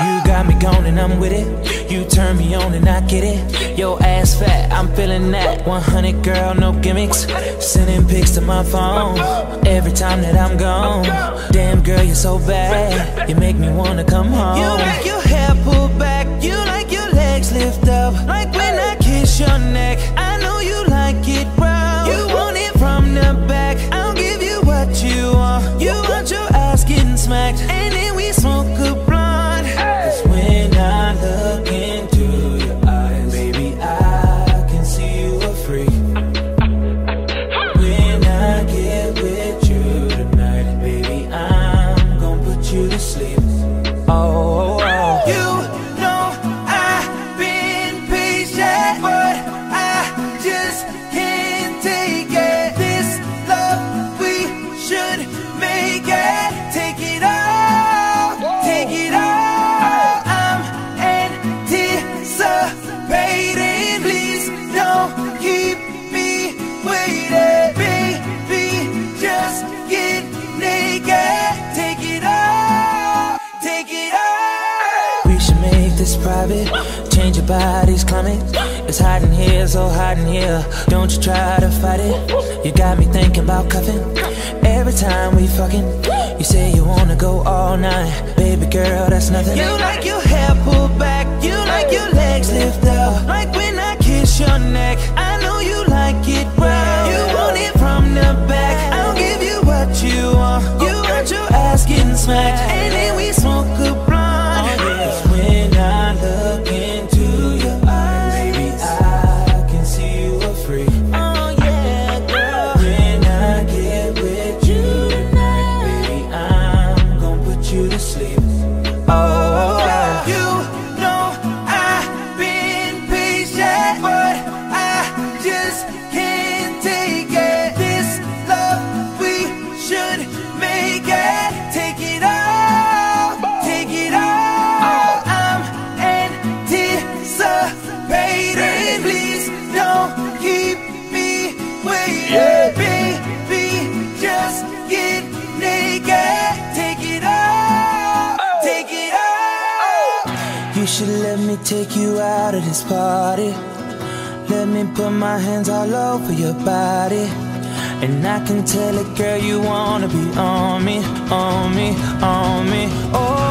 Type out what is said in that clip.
You got me gone and I'm with it. You turn me on and I get it. Yo, ass fat, I'm feeling that. 100 girl, no gimmicks. Sending pics to my phone every time that I'm gone. Damn girl, you're so bad. You make me wanna come home. You like your hair pulled back. You like your legs lift up. Like when I kiss your neck. I know you like it rough. You want it from the back. I'll give you what you want. You want your ass getting smacked. And this private. Change your body's climate. It's hot in here, so hot in here. Don't you try to fight it. You got me thinking about cuffing. Every time we fucking, you say you wanna go all night. Baby girl, that's nothing. You like your hair pulled back. You like your legs lift up. Like when I kiss your neck. I know you like it rough. You want it from the back. I'll give you what you want. You want your ass getting smacked. Should let me take you out of this party. Let me put my hands all over your body. And I can tell it, girl, you wanna be on me, on me, on me. Oh,